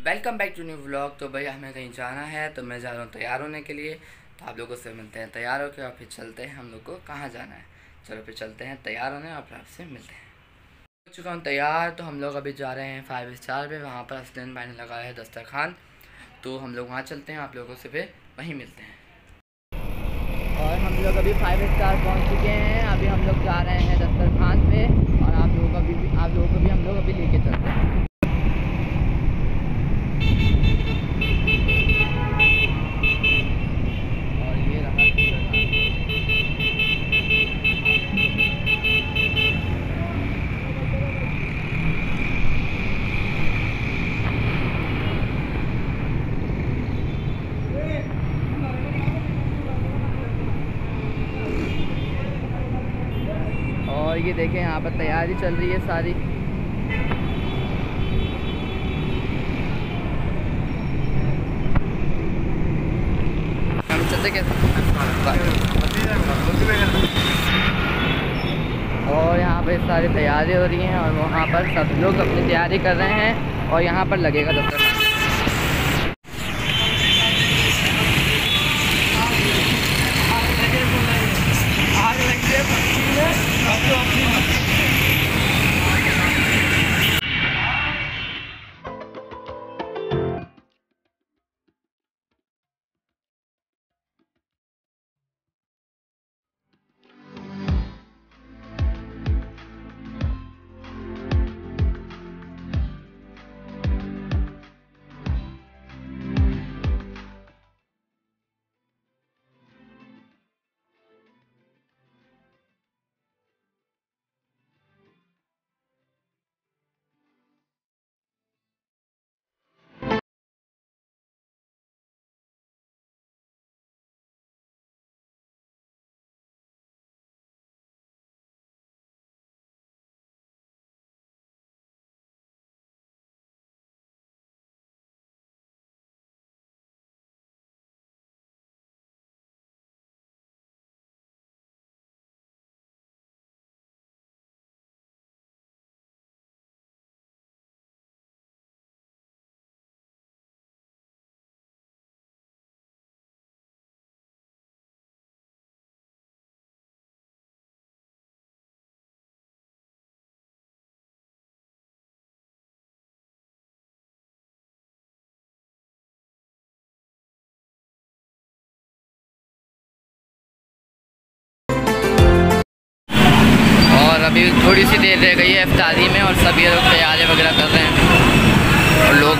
Welcome back to new vlog तो भाई, हमें कहीं जाना है तो मैं जा रहा हूँ तैयार होने के लिए। तो आप लोगों से मिलते हैं तैयार होकर और फिर चलते हैं हम लोग को कहाँ जाना है। चलो फिर चलते हैं तैयार होने और फिर आपसे मिलते हैं। हो चुका हूँ तैयार तो हम लोग अभी जा रहे हैं फाइव स्टार पे। वहाँ पर असलन भाई ने लगाया है दस्तरखान। तो हम लोग वहाँ चलते हैं, आप लोगों से फिर वहीं मिलते हैं। और हम लोग अभी फाइव स्टार पहुँच चुके हैं। अभी हम लोग जा रहे हैं दस्तरखान पे और आप लोगों भी आप लोगों को भी हम लोग अभी लेके चलते हैं और ये रहा दस्तरखान। और ये देखें, यहाँ पर तैयारी चल रही है सारी। चलते कैसे और यहाँ पर सारी तैयारी हो रही हैं और वहाँ पर सब लोग अपनी तैयारी कर रहे हैं और यहाँ पर लगेगा दफ्तर। और अभी थोड़ी सी देर रह गई है इफ्तारी में और सभी लोग तैयारी वगैरह कर रहे हैं। और लोग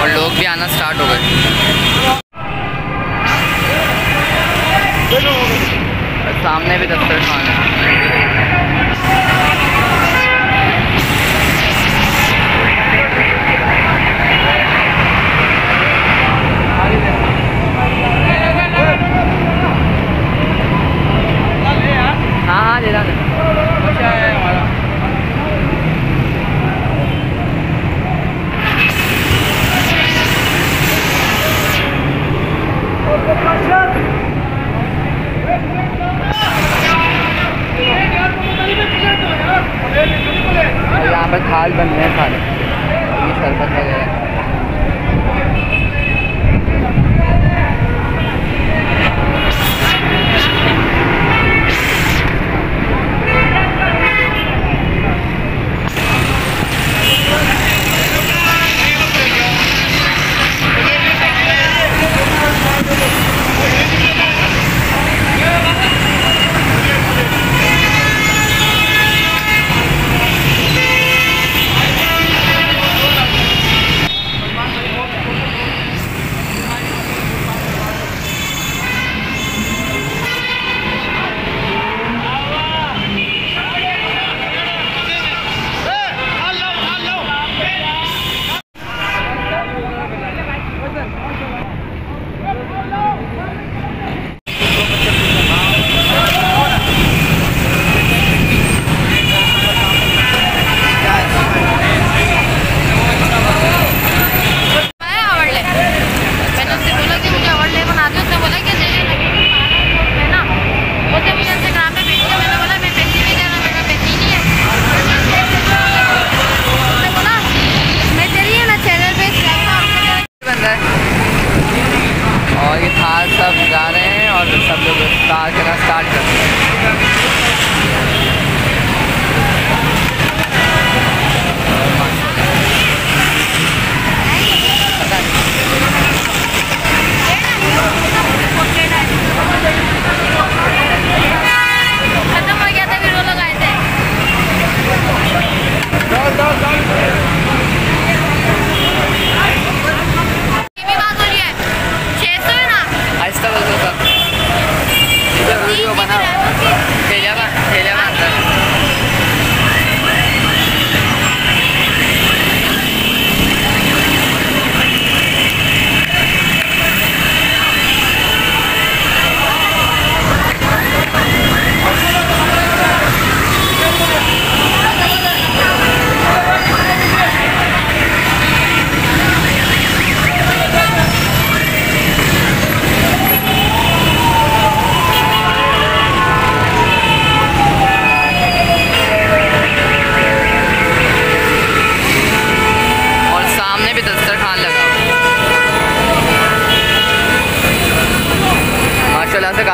और लोग भी आना स्टार्ट हो गए। सामने भी दफ्तर खाना है। यहाँ पर थाल बन रहे हैं खाने ये शरबत वगैरह।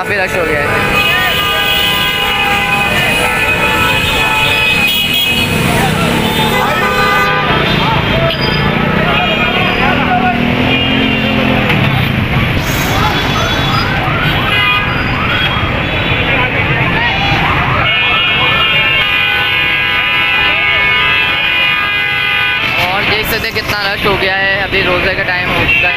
काफ़ी रश हो गया है। कितना रश हो गया है। अभी रोज़े का टाइम हो है।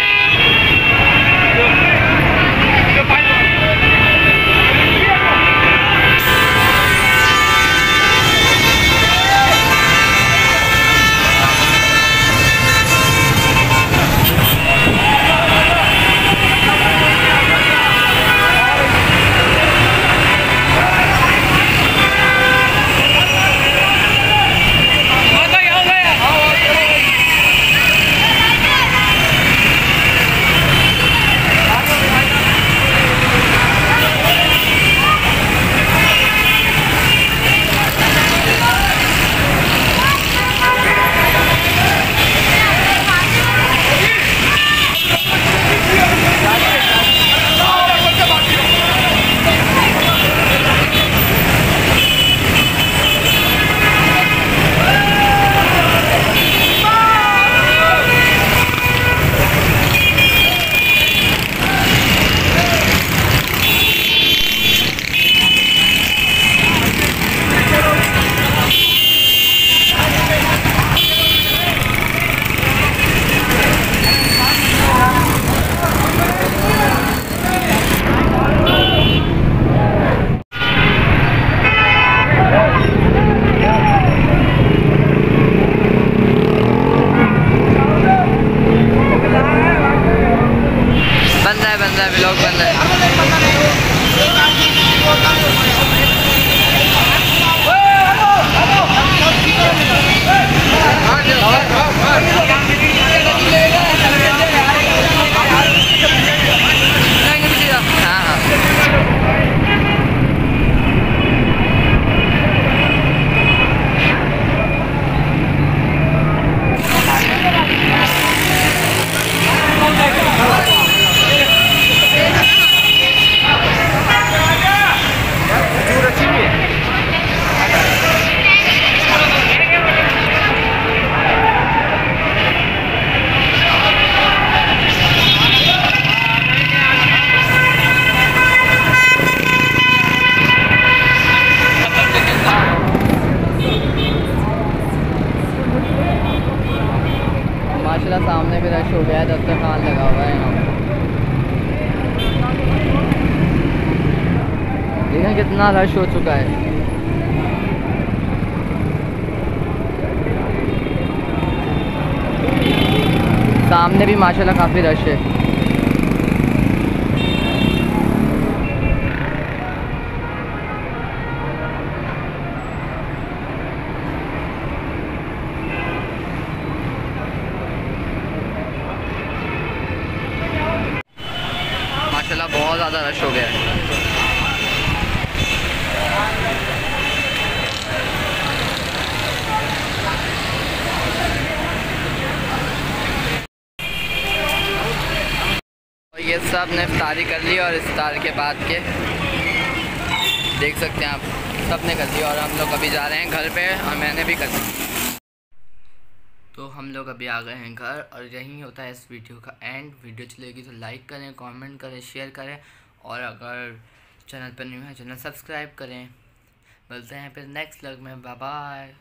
रश हो गया है दफ्तर खान लगा हुआ है यहाँ देखें कितना रश हो चुका है। सामने भी माशाल्लाह काफ़ी रश है। माशाल्लाह बहुत ज़्यादा रश हो गया है। और ये सबने इफ्तारी कर ली और इफ्तार के बाद के देख सकते हैं आप। सबने कर ली और हम लोग अभी जा रहे हैं घर पे और मैंने भी कर ली। तो हम लोग अभी आ गए हैं घर और यही होता है इस वीडियो का एंड। वीडियो चलेगी तो लाइक करें, कमेंट करें, शेयर करें और अगर चैनल पर न्यू है, चैनल सब्सक्राइब करें। मिलते हैं फिर नेक्स्ट लग में। Bye bye